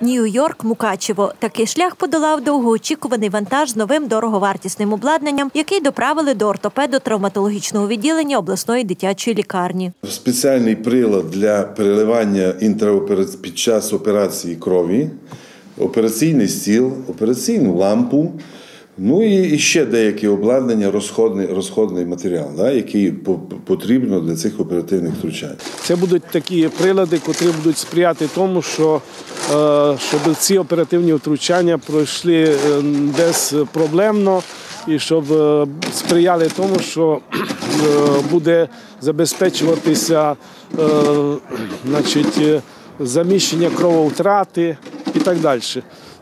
Нью-Йорк, Мукачево. Такий шлях подолав довгоочікуваний вантаж з новим дороговартісним обладнанням, який доправили до ортопедо-травматологічного відділення обласної дитячої лікарні. Спеціальний прилад для переливання інтраопера- під час операції крові, операційний стіл, операційну лампу. Ну і і ще деякі обладнання, розходний, розходний матеріал, да, який по- потрібно для цих оперативних втручань. Це будуть такі прилади, котрі будуть сприяти тому, що щоб ці оперативні втручання пройшли безпроблемно і щоб е, сприяли тому, що е, буде забезпечуватися е, значить, е, заміщення крововтрати і так далі.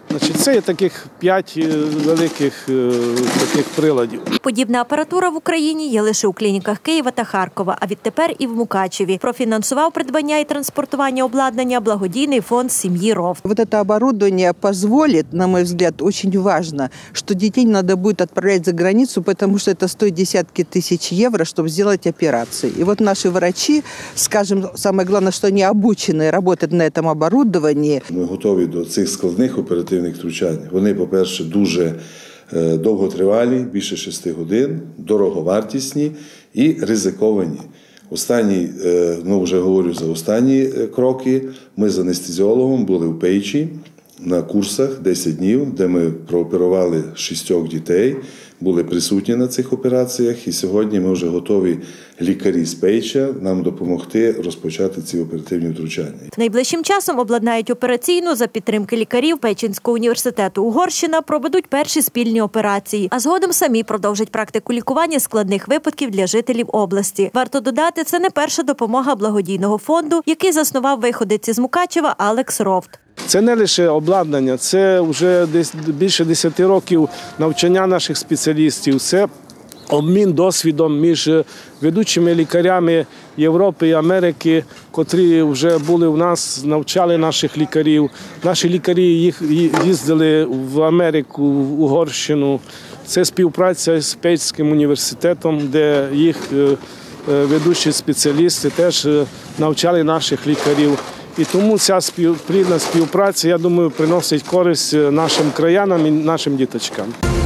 Значить, це є таких п'ять е, великих е, таких приладів. Подібна апаратура в Україні є лише у клініках Києва та Харкова, а відтепер і в Мукачеві. Профінансував придбання і транспортування обладнання благодійний фонд сім'ї РОВ. Вот это оборудование позволит, на мой взгляд, очень важно, что детей надо будет отправлять за границу, потому что это стоит десятки тысяч евро, чтобы сделать операции. И вот наши врачи, скажем, самое главное, что они обучены работать на этом оборудовании. Ми готові до цих складних оперативних втручань. Вони, по-перше, дуже е, довготривалі, більше 6 годин, дороговартісні і ризиковані. Останні, е, ну вже говорю за останні е, кроки. Ми з анестезіологом були в Пейчі на курсах 10 днів, де ми прооперували шістьох дітей, були присутні на цих операціях. І сьогодні ми вже готові лікарі з Пейча нам допомогти розпочати ці оперативні втручання. Найближчим часом обладнають операційну за підтримки лікарів Печінського університету Угорщина, проведуть перші спільні операції, а згодом самі продовжать практику лікування складних випадків для жителів області. Варто додати, це не перша допомога благодійного фонду, який заснував виходець із Мукачева Алекс Ровт. Це не лише обладнання, це вже десь більше 10 років навчання наших спеціалістів. Це обмін досвідом між ведучими лікарями Європи і Америки, котрі вже були у нас, навчали наших лікарів. Наші лікарі їх їздили в Америку, в Угорщину. Це співпраця з Пейтським університетом, де їх е, е, ведучі спеціалісти теж е, навчали наших лікарів. І тому ця спів, плідна співпраця, я думаю, приносить користь нашим краянам і нашим діточкам.